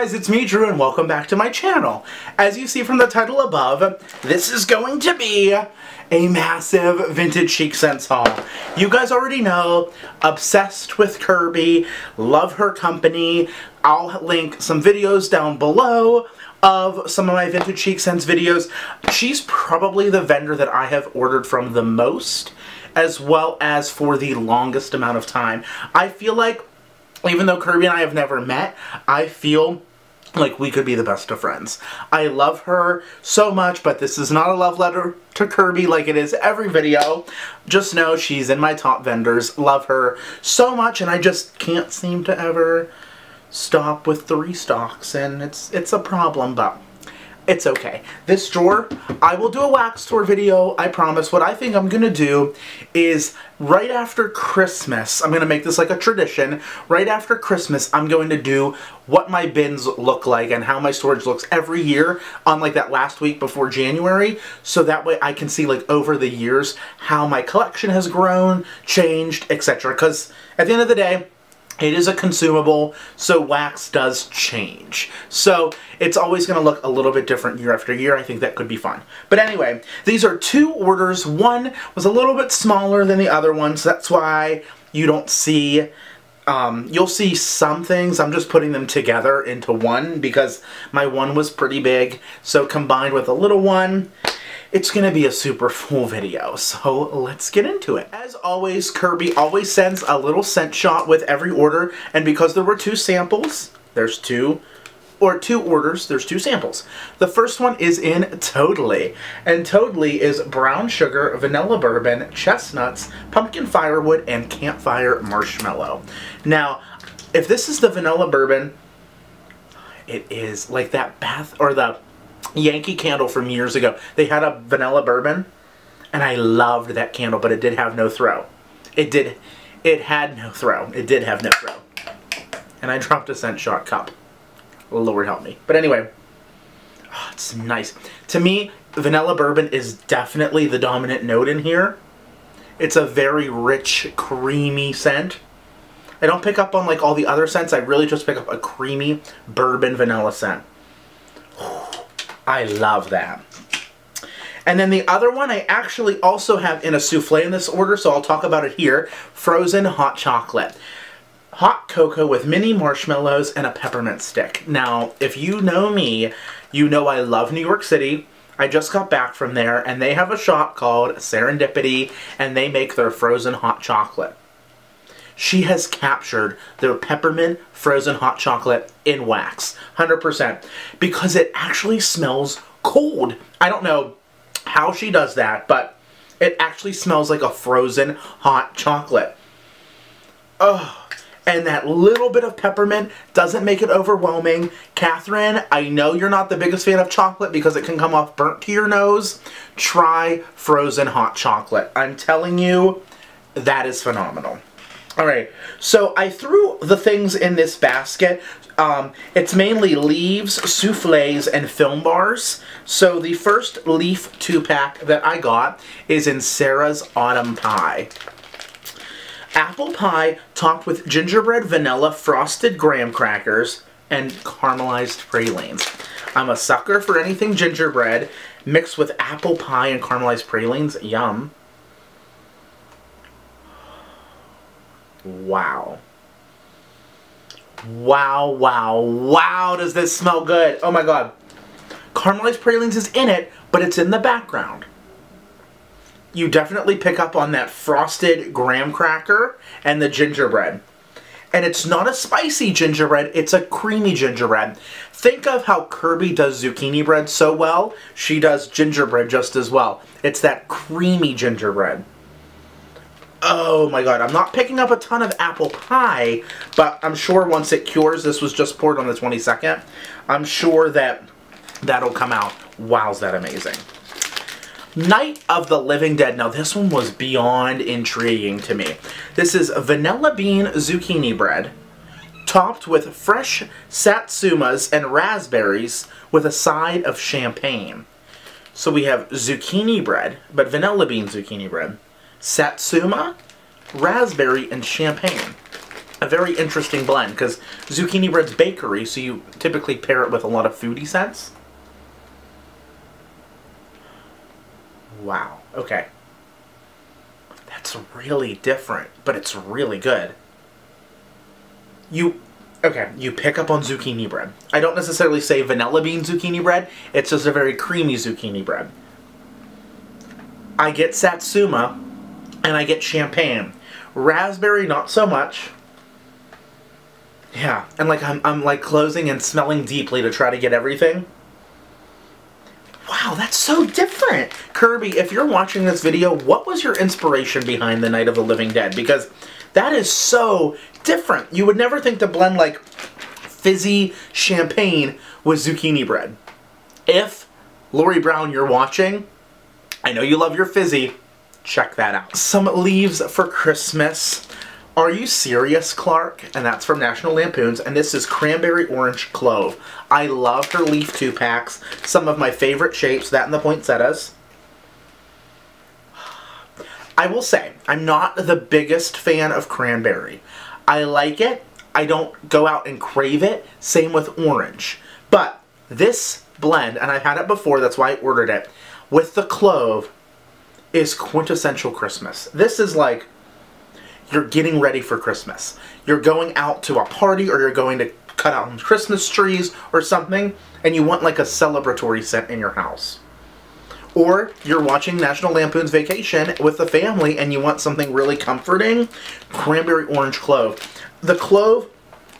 guys, it's me, Drew, and welcome back to my channel. As you see from the title above, this is going to be a massive Vintage Chic Scents haul. You guys already know, obsessed with Kirby, love her company. I'll link some videos down below of some of my Vintage Chic Scents videos. She's probably the vendor that I have ordered from the most, as well as for the longest amount of time. I feel like even though Kirby and I have never met, I feel like we could be the best of friends. I love her so much, but this is not a love letter to Kirby like it is every video. Just know she's in my top vendors. Love her so much, and I just can't seem to ever stop with the restocks, and it's it's a problem, but it's okay. This drawer, I will do a wax tour video, I promise. What I think I'm to do is right after Christmas, I'm to make this like a tradition, right after Christmas, I'm going to do what my bins look like and how my storage looks every year on like that last week before January, so that way I can see like over the years how my collection has grown, changed, etc. Because at the end of the day, it is a consumable, so wax does change. So it's always going to look a little bit different year after year. I think that could be fun. But anyway, these are two orders. One was a little bit smaller than the other one, so that's why you don't see um, you'll see some things, I'm just putting them together into one because my one was pretty big. So combined with a little one, it's to be a super full video, so let's get into it. As always, Kirby always sends a little scent shot with every order, and because there were two samples, there's two or two orders, there's two samples. The first one is in Totally, and Totally is brown sugar, vanilla bourbon, chestnuts, pumpkin firewood, and campfire marshmallow. Now, if this is the vanilla bourbon, it is like that bath, or the Yankee candle from years ago. They had a vanilla bourbon, and I loved that candle, but it did have no throw. It did, it had no throw. It did have no throw. And I dropped a scent shot cup. Lord help me. But anyway, oh, it's nice. To me, vanilla bourbon is definitely the dominant note in here. It's a very rich, creamy scent. I don't pick up on like all the other scents. I really just pick up a creamy bourbon vanilla scent. I love that. And then the other one I actually also have in a souffle in this order, so I'll talk about it here. Frozen hot chocolate. Hot cocoa with mini marshmallows and a peppermint stick. Now, if you know me, you know I love New York City. I just got back from there, and they have a shop called Serendipity, and they make their frozen hot chocolate. She has captured their peppermint frozen hot chocolate in wax, 100%, because it actually smells cold. I don't know how she does that, but it actually smells like a frozen hot chocolate. Oh, and that little bit of peppermint doesn't make it overwhelming. Catherine, I know you're not the biggest fan of chocolate because it can come off burnt to your nose. Try frozen hot chocolate. I'm telling you, that is phenomenal. Alright, so I threw the things in this basket. Um, it's mainly leaves, souffles, and film bars. So the first leaf 2-pack that I got is in Sarah's Autumn Pie. Apple pie topped with gingerbread vanilla frosted graham crackers and caramelized pralines. I'm a sucker for anything gingerbread mixed with apple pie and caramelized pralines. Yum. Wow. Wow, wow, wow, does this smell good. Oh my god. Caramelized pralines is in it, but it's in the background. You definitely pick up on that frosted graham cracker and the gingerbread. And it's not a spicy gingerbread, it's a creamy gingerbread. Think of how Kirby does zucchini bread so well, she does gingerbread just as well. It's that creamy gingerbread. Oh my god, I'm not picking up a ton of apple pie, but I'm sure once it cures, this was just poured on the 22nd, I'm sure that that'll come out. Wow's that amazing. Night of the Living Dead. Now this one was beyond intriguing to me. This is vanilla bean zucchini bread, topped with fresh satsumas and raspberries with a side of champagne. So we have zucchini bread, but vanilla bean zucchini bread satsuma, raspberry, and champagne. a very interesting blend because zucchini bread's bakery, so you typically pair it with a lot of foodie scents. Wow. Okay. That's really different, but it's really good. You, okay, you pick up on zucchini bread. I don't necessarily say vanilla bean zucchini bread, it's just a very creamy zucchini bread. I get satsuma, and I get champagne. Raspberry, not so much. Yeah, and like I'm, I'm like closing and smelling deeply to try to get everything. Wow, that's so different. Kirby, if you're watching this video, what was your inspiration behind the Night of the Living Dead? Because that is so different. You would never think to blend like fizzy champagne with zucchini bread. If, Lori Brown, you're watching, I know you love your fizzy, check that out. Some leaves for Christmas. Are You Serious, Clark? And that's from National Lampoons. And this is Cranberry Orange Clove. I love her Leaf 2 packs. Some of my favorite shapes, that and the poinsettias. I will say, I'm not the biggest fan of cranberry. I like it. I don't go out and crave it. Same with orange. But this blend, and I've had it before, that's why I ordered it, with the clove is quintessential Christmas. This is like you're getting ready for Christmas. You're going out to a party or you're going to cut out Christmas trees or something and you want like a celebratory scent in your house. Or you're watching National Lampoon's Vacation with the family and you want something really comforting, cranberry orange clove. The clove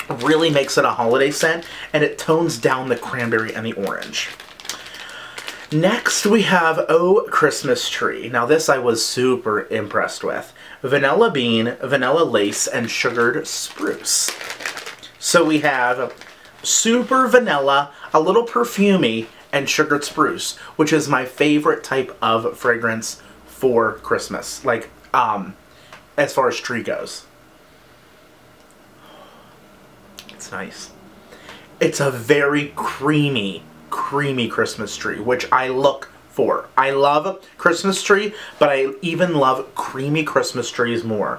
really makes it a holiday scent and it tones down the cranberry and the orange. Next we have Oh Christmas Tree. Now this I was super impressed with. Vanilla bean, vanilla lace, and sugared spruce. So we have super vanilla, a little perfumey, and sugared spruce, which is my favorite type of fragrance for Christmas. Like, um, as far as tree goes. It's nice. It's a very creamy creamy Christmas tree, which I look for. I love Christmas tree, but I even love creamy Christmas trees more.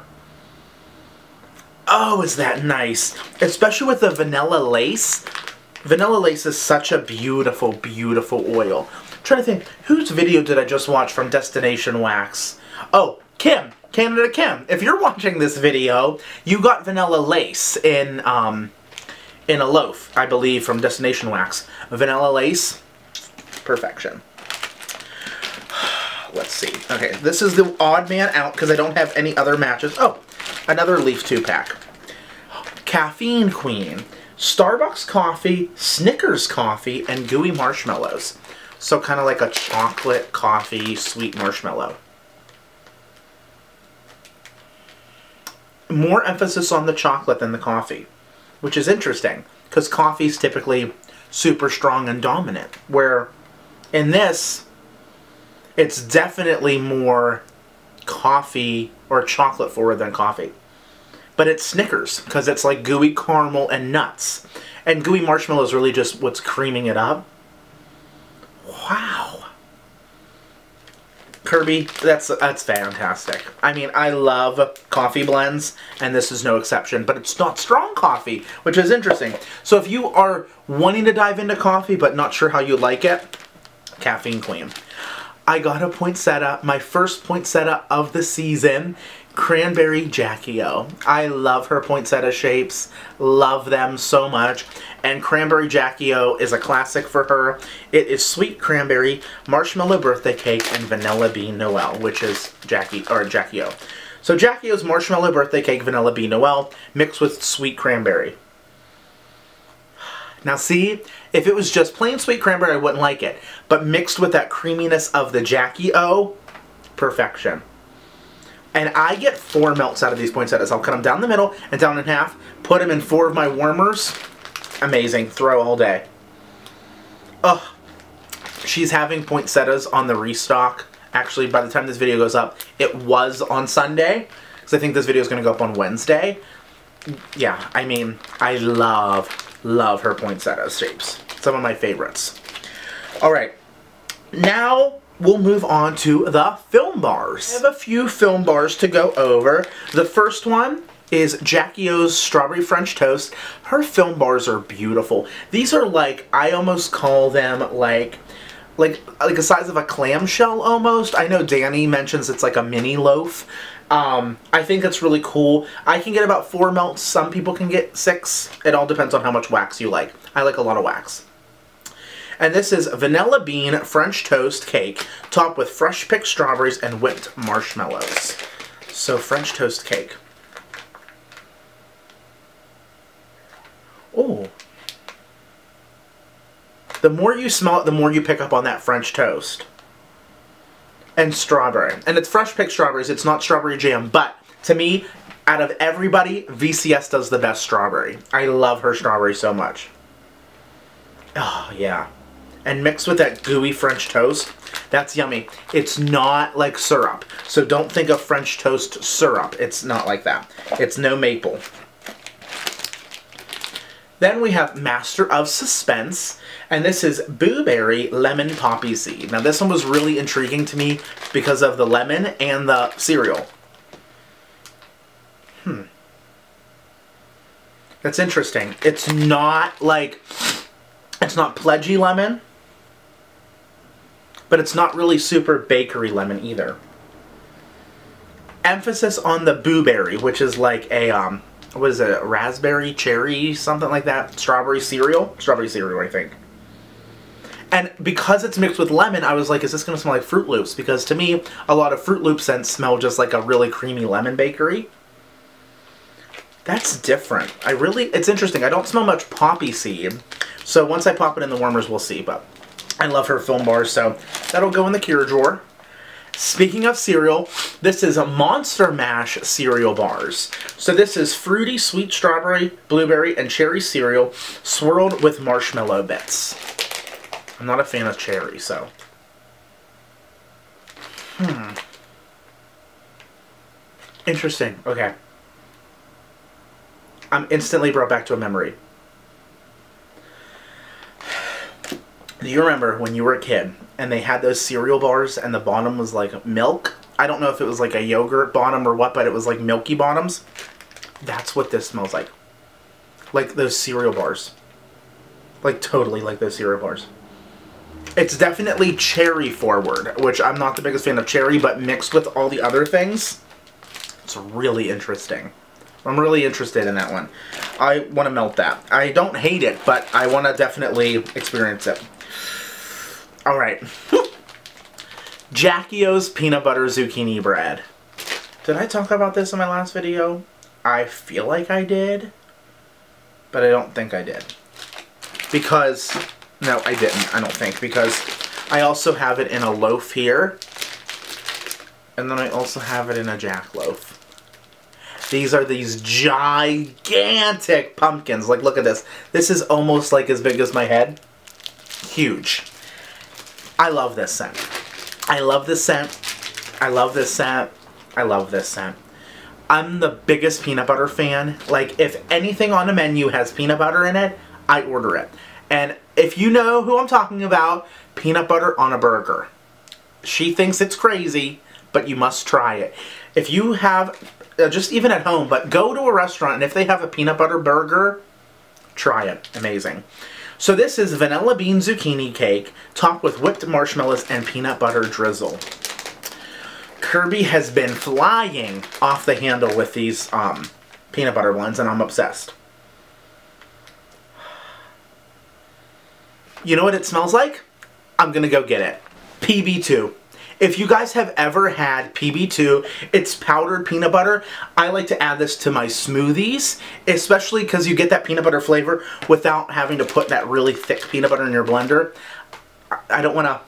Oh, is that nice? Especially with the vanilla lace. Vanilla lace is such a beautiful, beautiful oil. I'm trying to think, whose video did I just watch from Destination Wax? Oh, Kim. Canada Kim. If you're watching this video, you got vanilla lace in, um, in a loaf, I believe, from Destination Wax. Vanilla lace, perfection. Let's see. Okay, this is the odd man out because I don't have any other matches. Oh, another Leaf 2 pack. Caffeine Queen. Starbucks coffee, Snickers coffee, and gooey marshmallows. So kind of like a chocolate coffee sweet marshmallow. More emphasis on the chocolate than the coffee which is interesting because coffee is typically super strong and dominant. Where in this, it's definitely more coffee or chocolate forward than coffee. But it's Snickers because it's like gooey caramel and nuts. And gooey marshmallow is really just what's creaming it up. Wow. Kirby, that's that's fantastic. I mean, I love coffee blends, and this is no exception, but it's not strong coffee, which is interesting. So if you are wanting to dive into coffee but not sure how you like it, Caffeine Queen. I got a poinsettia, my first poinsettia of the season, Cranberry Jackie O. I love her poinsettia shapes, love them so much. And Cranberry Jackie O is a classic for her. It is sweet cranberry, marshmallow birthday cake, and vanilla bean Noel, which is Jackie or Jackie O. So Jackie O's marshmallow birthday cake, vanilla bean Noel, mixed with sweet cranberry. Now see, if it was just plain sweet cranberry, I wouldn't like it. But mixed with that creaminess of the Jackie O, perfection. And I get four melts out of these poinsettias. I'll cut them down the middle and down in half, put them in four of my warmers. Amazing. Throw all day. Ugh. She's having poinsettias on the restock. Actually, by the time this video goes up, it was on Sunday. Because I think this video is going to go up on Wednesday. Yeah, I mean, I love, love her poinsettia shapes. Some of my favorites. Alright. Now, we'll move on to the film bars. I have a few film bars to go over. The first one is Jackie O's Strawberry French Toast. Her film bars are beautiful. These are like, I almost call them like, like, like the size of a clamshell almost. I know Danny mentions it's like a mini loaf. Um, I think it's really cool. I can get about four melts. Some people can get six. It all depends on how much wax you like. I like a lot of wax. And this is vanilla bean French toast cake topped with fresh picked strawberries and whipped marshmallows. So French toast cake. Oh. The more you smell it, the more you pick up on that French toast. And strawberry. And it's fresh picked strawberries. It's not strawberry jam. But to me, out of everybody, VCS does the best strawberry. I love her strawberry so much. Oh, yeah. And mixed with that gooey French toast, that's yummy. It's not like syrup. So don't think of French toast syrup. It's not like that. It's no maple. Then we have Master of Suspense, and this is Blueberry Lemon Poppy Seed. Now this one was really intriguing to me because of the lemon and the cereal. Hmm. That's interesting. It's not like, it's not pledgy lemon, but it's not really super bakery lemon either. Emphasis on the blueberry, which is like a, um, what is it, raspberry, cherry, something like that, strawberry cereal? Strawberry cereal, I think. And because it's mixed with lemon, I was like, is this going to smell like Froot Loops? Because to me, a lot of Froot Loop scents smell just like a really creamy lemon bakery. That's different. I really, it's interesting. I don't smell much poppy seed. So once I pop it in the warmers, we'll see. But I love her foam bars, so that'll go in the cure drawer. Speaking of cereal, this is a Monster Mash cereal bars. So this is fruity sweet strawberry, blueberry, and cherry cereal swirled with marshmallow bits. I'm not a fan of cherry, so. Hmm. Interesting. Okay. I'm instantly brought back to a memory. Do you remember when you were a kid and they had those cereal bars and the bottom was like milk? I don't know if it was like a yogurt bottom or what, but it was like milky bottoms. That's what this smells like. Like those cereal bars. Like totally like those cereal bars. It's definitely cherry forward, which I'm not the biggest fan of cherry, but mixed with all the other things, it's really interesting. I'm really interested in that one. I want to melt that. I don't hate it, but I want to definitely experience it. Alright. Jackie O's Peanut Butter Zucchini Bread. Did I talk about this in my last video? I feel like I did, but I don't think I did. Because, no, I didn't, I don't think, because I also have it in a loaf here, and then I also have it in a jack loaf. These are these gigantic pumpkins. Like, look at this. This is almost like as big as my head. Huge. I love this scent. I love this scent. I love this scent. I love this scent. I'm the biggest peanut butter fan. Like, if anything on a menu has peanut butter in it, I order it. And if you know who I'm talking about, peanut butter on a burger. She thinks it's crazy, but you must try it. If you have, uh, just even at home, but go to a restaurant and if they have a peanut butter burger, try it. Amazing. So this is vanilla bean zucchini cake topped with whipped marshmallows and peanut butter drizzle. Kirby has been flying off the handle with these um, peanut butter ones and I'm obsessed. You know what it smells like? I'm gonna go get it. PB2. If you guys have ever had PB2, it's powdered peanut butter. I like to add this to my smoothies, especially because you get that peanut butter flavor without having to put that really thick peanut butter in your blender. I don't want to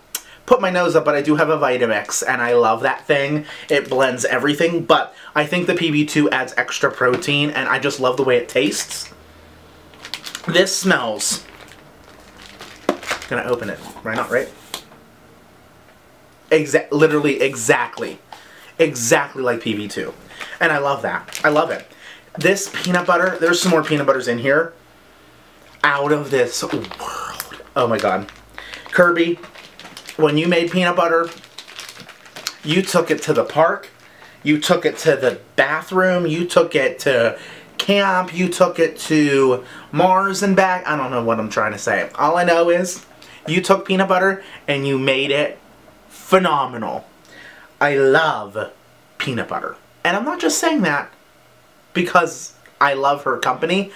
put my nose up, but I do have a Vitamix, and I love that thing. It blends everything, but I think the PB2 adds extra protein, and I just love the way it tastes. This smells... Gonna open it. Why not, right? Exa literally exactly. Exactly like PB2. And I love that. I love it. This peanut butter, there's some more peanut butters in here. Out of this world. Oh my god. Kirby, when you made peanut butter, you took it to the park, You took it to the bathroom, you took it to camp, you took it to Mars and back. I don't know what I'm trying to say. All I know is you took peanut butter and you made it phenomenal. I love peanut butter. And I'm not just saying that because I love her company.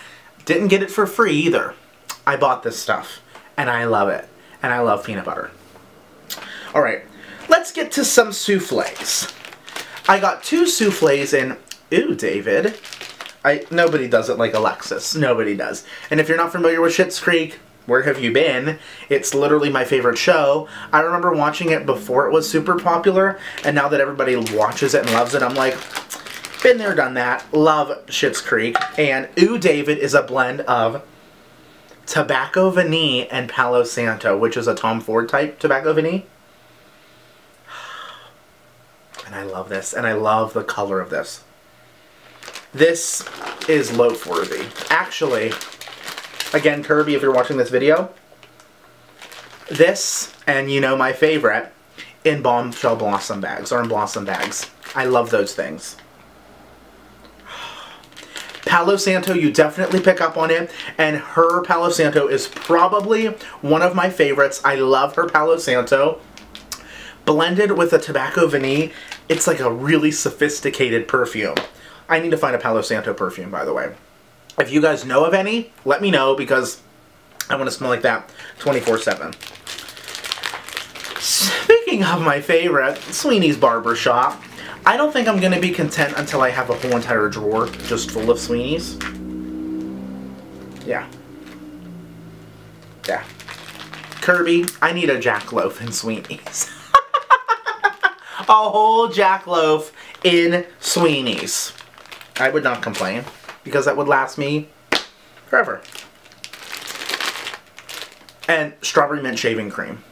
Didn't get it for free either. I bought this stuff and I love it. And I love peanut butter. Alright, let's get to some souffles. I got two souffles in... Ooh, David. I Nobody does it like Alexis. Nobody does. And if you're not familiar with Schitt's Creek, where have you been? It's literally my favorite show. I remember watching it before it was super popular, and now that everybody watches it and loves it, I'm like, been there, done that. Love Schitt's Creek. And Ooh David is a blend of Tobacco Vanille and Palo Santo, which is a Tom Ford type Tobacco Vanille. And I love this, and I love the color of this. This is loaf worthy. Actually, again, Kirby, if you're watching this video, this, and you know my favorite, in Bombshell Blossom bags, or in Blossom bags. I love those things. Palo Santo, you definitely pick up on it, and her Palo Santo is probably one of my favorites. I love her Palo Santo. Blended with a Tobacco Vanille, it's like a really sophisticated perfume. I need to find a Palo Santo perfume, by the way. If you guys know of any, let me know because I want to smell like that 24-7. Speaking of my favorite, Sweeney's Barbershop. I don't think I'm going to be content until I have a whole entire drawer just full of Sweeney's. Yeah. Yeah. Kirby, I need a jackloaf in Sweeney's. a whole jackloaf in Sweeney's. I would not complain because that would last me forever. And strawberry mint shaving cream.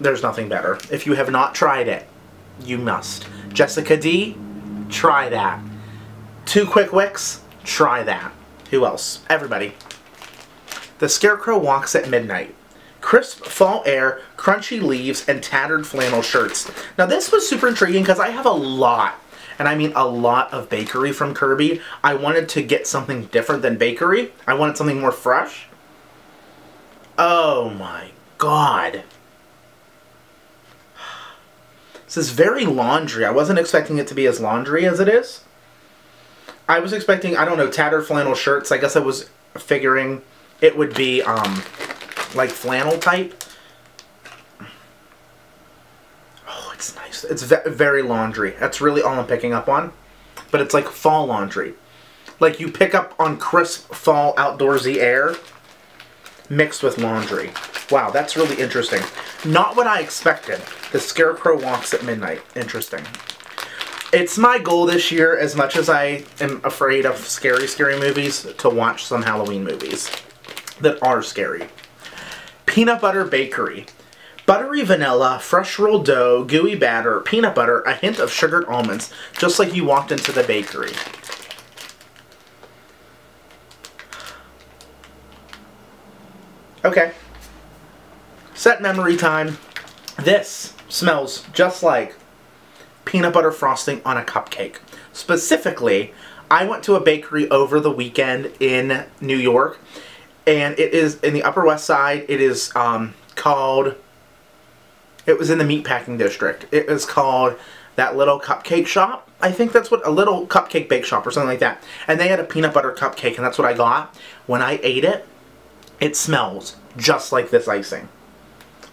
There's nothing better. If you have not tried it, you must. Jessica D, try that. Two Quick Wicks, try that. Who else? Everybody. The Scarecrow Walks at Midnight. Crisp fall air, crunchy leaves, and tattered flannel shirts. Now this was super intriguing because I have a lot, and I mean a lot of bakery from Kirby. I wanted to get something different than bakery. I wanted something more fresh. Oh my god. This is very laundry. I wasn't expecting it to be as laundry as it is. I was expecting, I don't know, tattered flannel shirts. I guess I was figuring it would be um, like flannel type. Oh, it's very laundry. That's really all I'm picking up on. But it's like fall laundry. Like you pick up on crisp fall outdoorsy air mixed with laundry. Wow, that's really interesting. Not what I expected. The Scarecrow Walks at Midnight. Interesting. It's my goal this year, as much as I am afraid of scary, scary movies, to watch some Halloween movies that are scary. Peanut Butter Bakery. Buttery vanilla, fresh rolled dough, gooey batter, peanut butter, a hint of sugared almonds, just like you walked into the bakery. Okay. Set memory time. This smells just like peanut butter frosting on a cupcake. Specifically, I went to a bakery over the weekend in New York, and it is in the Upper West Side. It is um, called, it was in the Meatpacking District. It was called that little cupcake shop. I think that's what, a little cupcake bake shop or something like that. And they had a peanut butter cupcake, and that's what I got. When I ate it, it smells just like this icing.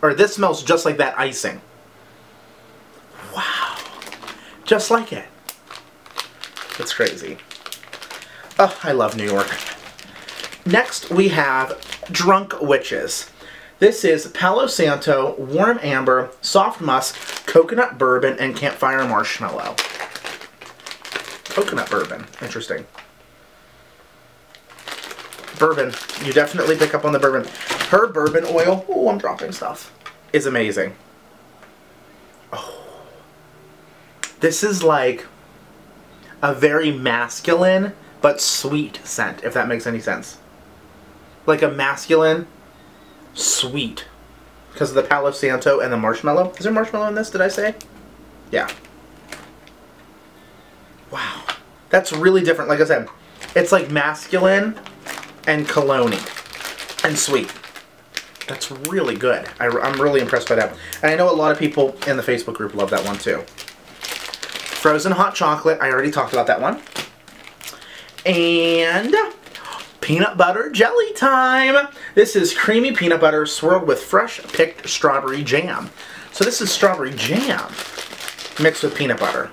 Or this smells just like that icing. Wow. Just like it. It's crazy. Oh, I love New York. Next, we have Drunk Witches. This is Palo Santo, Warm Amber, Soft Musk, Coconut Bourbon, and Campfire Marshmallow. Coconut Bourbon. Interesting. Bourbon. You definitely pick up on the bourbon. Her bourbon oil, oh, I'm dropping stuff, is amazing. Oh. This is like a very masculine but sweet scent, if that makes any sense. Like a masculine, sweet. Because of the Palo Santo and the marshmallow. Is there marshmallow in this, did I say? Yeah. Wow. That's really different. Like I said, it's like masculine and cologne and sweet. That's really good. I, am really impressed by that. And I know a lot of people in the Facebook group love that one too. Frozen hot chocolate. I already talked about that one. And peanut butter jelly time. This is creamy peanut butter swirled with fresh picked strawberry jam. So this is strawberry jam mixed with peanut butter.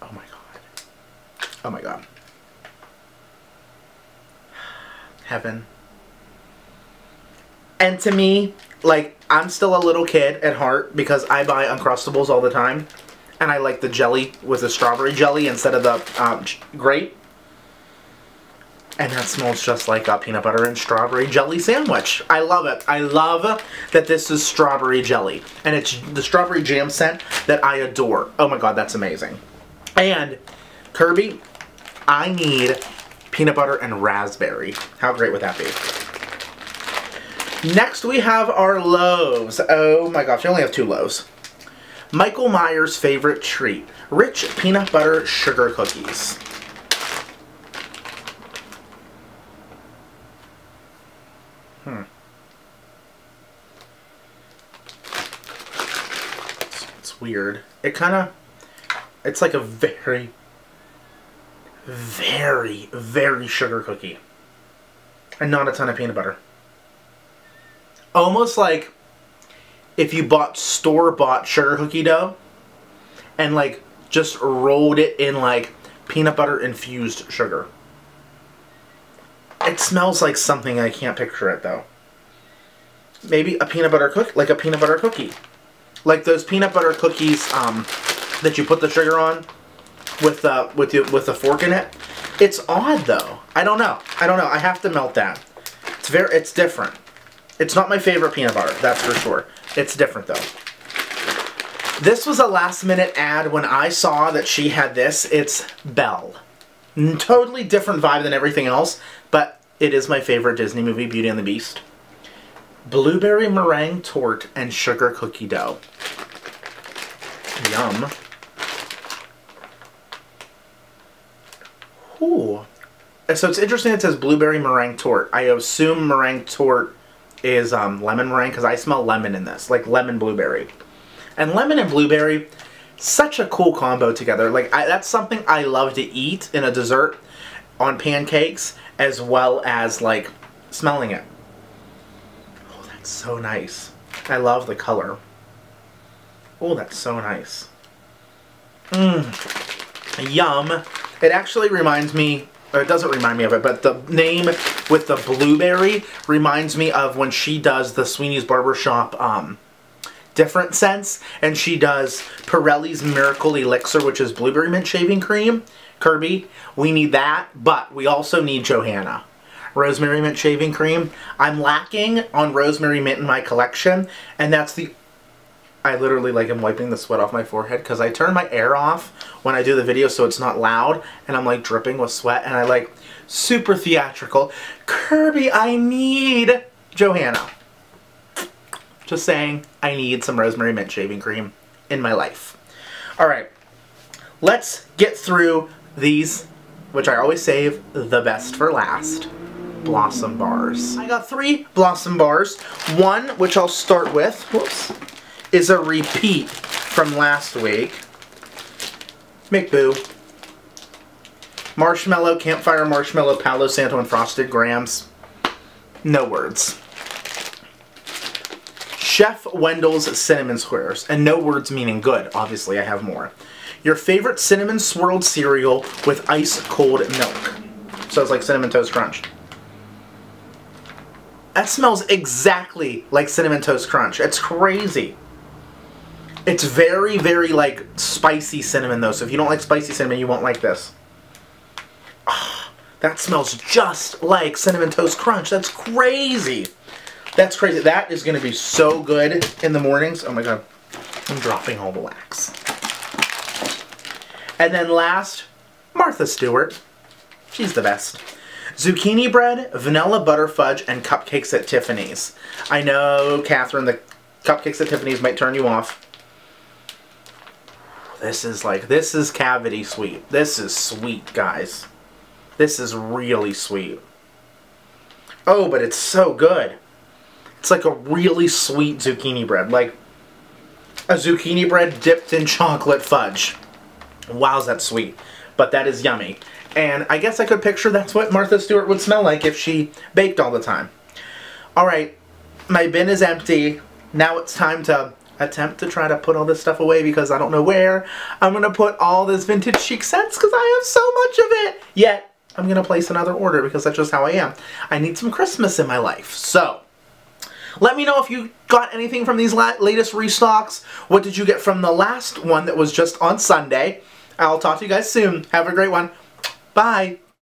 Oh my god. Oh my god. Heaven. And to me, like, I'm still a little kid at heart because I buy Uncrustables all the time. And I like the jelly with the strawberry jelly instead of the um, grape. And that smells just like a peanut butter and strawberry jelly sandwich. I love it. I love that this is strawberry jelly. And it's the strawberry jam scent that I adore. Oh my god, that's amazing. And Kirby, I need peanut butter and raspberry. How great would that be? Next we have our loaves. Oh my gosh, I only have two loaves. Michael Myers' favorite treat, rich peanut butter sugar cookies. Hmm. It's, weird. It kind of, it's like a very, very, very sugar cookie. And not a ton of peanut butter. Almost like if you bought store-bought sugar cookie dough and like just rolled it in like peanut butter infused sugar. It smells like something I can't picture it though. Maybe a peanut butter cook like a peanut butter cookie. Like those peanut butter cookies um, that you put the sugar on with uh, with the, with a fork in it. It's odd though. I don't know. I don't know. I have to melt that. It's very it's different. It's not my favorite peanut butter, that's for sure. It's different though. This was a last minute ad when I saw that she had this. It's Belle. Totally different vibe than everything else, but it is my favorite Disney movie, Beauty and the Beast. Blueberry meringue tort and sugar cookie dough. Yum. Ooh. So it's interesting it says blueberry meringue tort. I assume meringue tort is um, lemon meringue because I smell lemon in this, like lemon blueberry. And lemon and blueberry, such a cool combo together. Like I, that's something I love to eat in a dessert on pancakes as well as like smelling it. Oh, that's so nice. I love the color. Oh, that's so nice. Mmm. Yum. It actually reminds me it doesn't remind me of it, but the name with the blueberry reminds me of when she does the Sweeney's Barbershop um, different scents, and she does Pirelli's Miracle Elixir, which is blueberry mint shaving cream. Kirby, we need that, but we also need Johanna. Rosemary Mint Shaving Cream. I'm lacking on Rosemary Mint in my collection, and that's the I literally like am wiping the sweat off my forehead because I turn my air off when I do the video so it's not loud and I'm like dripping with sweat and I like super theatrical. Kirby, I need Johanna. Just saying, I need some rosemary mint shaving cream in my life. Alright, let's get through these, which I always save the best for last. Blossom bars. I got three Blossom bars. One, which I'll start with, whoops, is a repeat from last week. McBoo. Marshmallow, Campfire Marshmallow, Palo Santo, and Frosted Grams. No words. Chef Wendell's Cinnamon Squares. And no words meaning good. Obviously, I have more. Your favorite cinnamon swirled cereal with ice cold milk. So it's like Cinnamon Toast Crunch. That smells exactly like Cinnamon Toast Crunch. It's crazy. It's very, very, like, spicy cinnamon, though. So if you don't like spicy cinnamon, you won't like this. Oh, that smells just like Cinnamon Toast Crunch. That's crazy. That's crazy. That is going to be so good in the mornings. Oh, my God. I'm dropping all the wax. And then last, Martha Stewart. She's the best. Zucchini bread, vanilla butter fudge, and cupcakes at Tiffany's. I know, Catherine, the cupcakes at Tiffany's might turn you off. This is like, this is cavity sweet. This is sweet, guys. This is really sweet. Oh, but it's so good. It's like a really sweet zucchini bread. Like a zucchini bread dipped in chocolate fudge. Wow, that's sweet. But that is yummy. And I guess I could picture that's what Martha Stewart would smell like if she baked all the time. Alright, my bin is empty. Now it's time to attempt to try to put all this stuff away because I don't know where I'm going to put all this vintage chic scents because I have so much of it. Yet, I'm going to place another order because that's just how I am. I need some Christmas in my life. So, let me know if you got anything from these la latest restocks. What did you get from the last one that was just on Sunday? I'll talk to you guys soon. Have a great one. Bye.